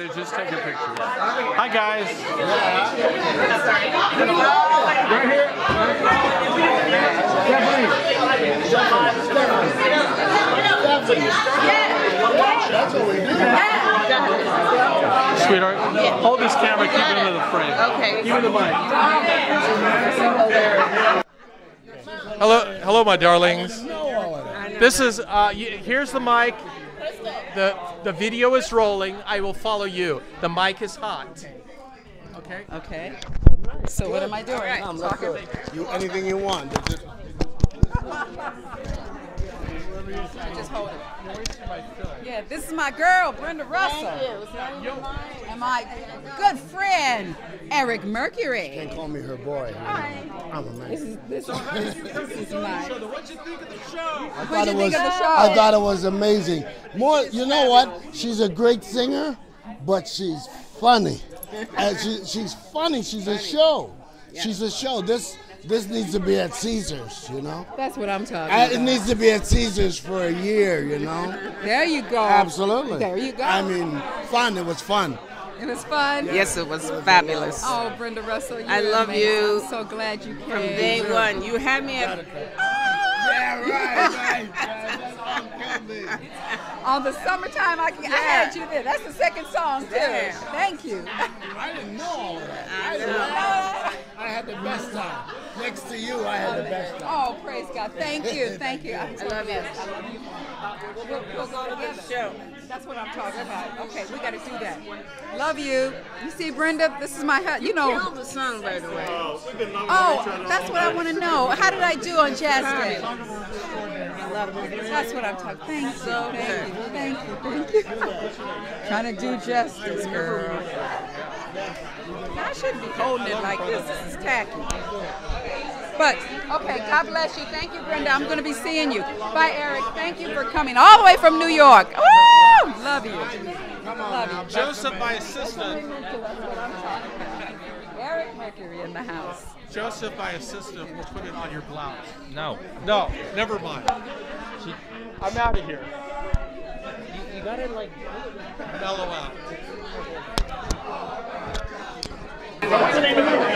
Just taking pictures. Hi guys. Right here. Sweetheart, hold this camera, keep it into the frame. Okay. Give me the mic. Hello, hello, my darlings. This is, uh, here's the mic. The, the video is rolling. I will follow you. The mic is hot. Okay? Okay. So what am I doing? Let's do it. You anything you want. Just- Just hold it. Yeah, this is my girl, Brenda Russell. And my good friend, Eric Mercury. Can't call me her boy. Hi. I'm a man. This is this, this is my. What'd you think of the show? I What'd thought you it think was. of the show? I thought it was amazing. More, you know what? She's a great singer, but she's funny. And she, she's funny. She's a show. She's a show. This this needs to be at Caesars. You know. That's what I'm talking Uh, It about. needs to be at Caesars for a year. You know. There you go. Absolutely. There you go. I mean, fun. It was fun. it was fun. Yes, it was fabulous. Oh, Brenda Russell, you I love amazing. you. I'm so glad you came. From day one, you had me at. Yeah, right, right. On the summertime, I, can. I had you there. That's the second song too. Yeah. Thank you. I didn't know all of that. I didn't know. I had the best time. Next to you, I had the best time. Oh, praise God. Thank you. Thank you. I'm love you. I love you. We'll, we'll, we'll go together. Show. That's what I'm talking about. Okay, we got to do that. Love you. You see, Brenda, this is my house. You Kill know. the song, by the way. Oh, oh that's what I want to know. How did I do on Jazz Day? I love you. That's what I'm talking. Thank you. Thank you. Thank you. Thank you. Trying to do justice, girl. I shouldn't be holding it like this. This is tacky. But okay, God bless you. Thank you, Brenda. I'm going to be seeing you. Bye, Eric. Thank you for coming all the way from New York. Woo! Love you. Love you. Joseph, my assistant. Eric Mercury in the house. Joseph, my assistant, will put it on your blouse. No. No, never mind. I'm out of here. You gotta like. Mellow out. Give me the mic. I know you got some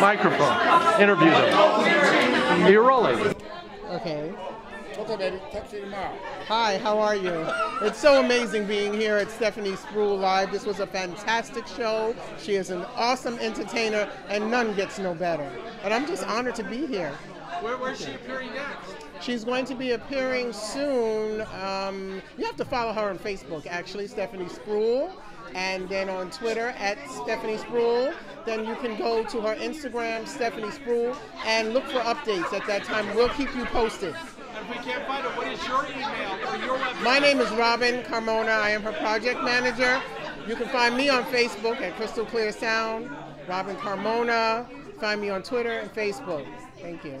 microphone. Interview them. You're rolling. Okay. Okay, baby. Talk to you tomorrow. Hi, how are you? It's so amazing being here at Stephanie Spruill Live. This was a fantastic show. She is an awesome entertainer, and none gets no better. And I'm just honored to be here. Where, where's she appearing next? She's going to be appearing soon. Um, you have to follow her on Facebook, actually, Stephanie Spruill, and then on Twitter at Stephanie Spruill. Then you can go to her Instagram, Stephanie Spruill, and look for updates at that time. We'll keep you posted. If we can't find it, what is your email or your website? My name is Robyn Carmona. I am her project manager. You can find me on Facebook at Crystal Clear Sound, Robyn Carmona. Find me on Twitter and Facebook. Thank you.